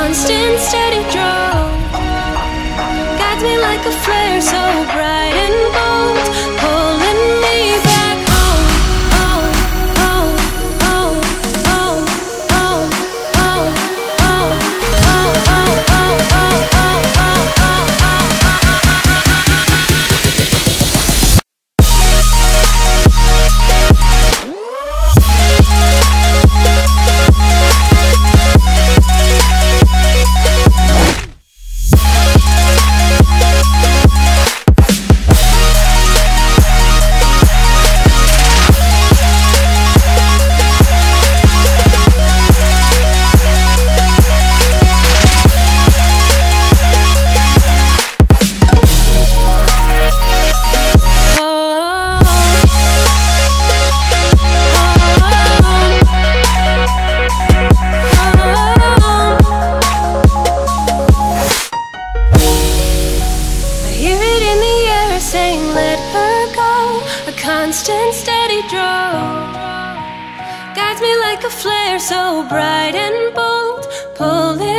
constant steady draw. Guides me like a flare so bright and saying let her go. A constant steady draw Guides me like a flare so bright and bold Pulling